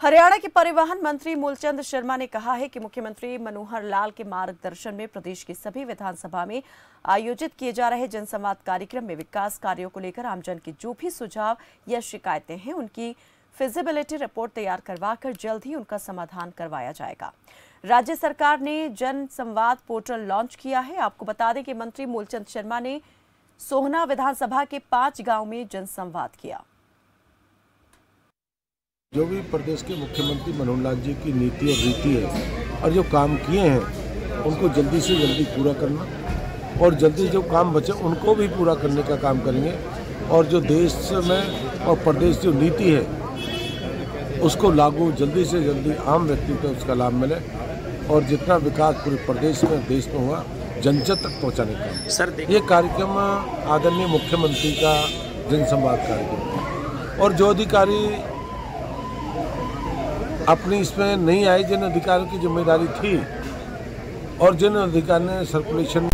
हरियाणा के परिवहन मंत्री मूलचंद शर्मा ने कहा है कि मुख्यमंत्री मनोहर लाल के मार्गदर्शन में प्रदेश की सभी विधानसभा में आयोजित किए जा रहे जनसंवाद कार्यक्रम में विकास कार्यों को लेकर आमजन के जो भी सुझाव या शिकायतें हैं, उनकी फिजिबिलिटी रिपोर्ट तैयार करवाकर जल्द ही उनका समाधान करवाया जाएगा। राज्य सरकार ने जन संवाद पोर्टल लॉन्च किया है। आपको बता दें कि मंत्री मूलचंद शर्मा ने सोहना विधानसभा के पाँच गाँव में जनसंवाद किया। जो भी प्रदेश के मुख्यमंत्री मनोहर लाल जी की नीति और रीति है और जो काम किए हैं उनको जल्दी से जल्दी पूरा करना और जल्दी जो काम बचे उनको भी पूरा करने का काम करेंगे। और जो देश में और प्रदेश जो नीति है उसको लागू जल्दी से जल्दी आम व्यक्ति को उसका लाभ मिले और जितना विकास पूरे प्रदेश में देश में हुआ जन जन तक पहुँचाने का। सर ये कार्यक्रम आदरणीय मुख्यमंत्री का जनसंवाद कार्यक्रम है। और जो अधिकारी अपनी इसमें नहीं आई जिन अधिकारियों की ज़िम्मेदारी थी और जिन अधिकारियों ने सर्कुलेशन